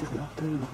てるな出るな